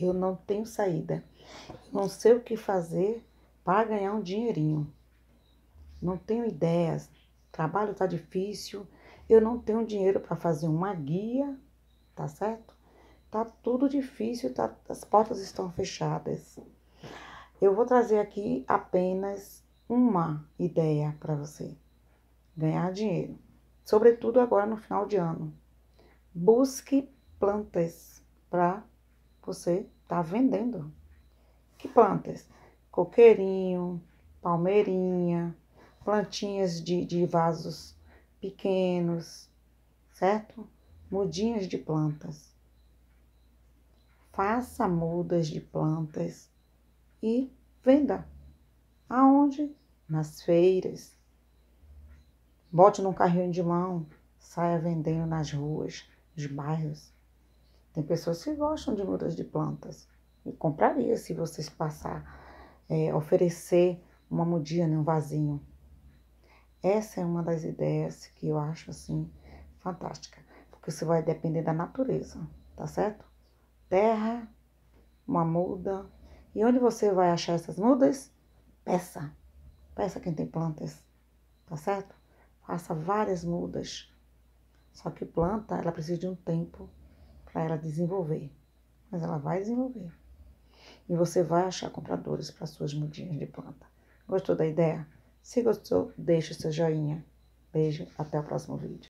Eu não tenho saída. Não sei o que fazer para ganhar um dinheirinho. Não tenho ideias. Trabalho tá difícil. Eu não tenho dinheiro para fazer uma guia, tá certo? Tá tudo difícil, tá, as portas estão fechadas. Eu vou trazer aqui apenas uma ideia para você ganhar dinheiro, sobretudo agora no final de ano. Busque plantas para você estar tá vendendo. Que plantas? Coqueirinho, palmeirinha, plantinhas de, de vasos pequenos, certo? Mudinhas de plantas. Faça mudas de plantas e venda. Aonde? Nas feiras. Bote num carrinho de mão, saia vendendo nas ruas, nos bairros. Tem pessoas que gostam de mudas de plantas. E compraria se vocês passar, é, oferecer uma mudinha num vasinho. Essa é uma das ideias que eu acho assim fantástica, porque você vai depender da natureza, tá certo? Terra, uma muda. E onde você vai achar essas mudas? Peça. Peça quem tem plantas, tá certo? Faça várias mudas. Só que planta, ela precisa de um tempo para ela desenvolver. Mas ela vai desenvolver. E você vai achar compradores para suas mudinhas de planta. Gostou da ideia? Se gostou, deixe seu joinha. Beijo, até o próximo vídeo.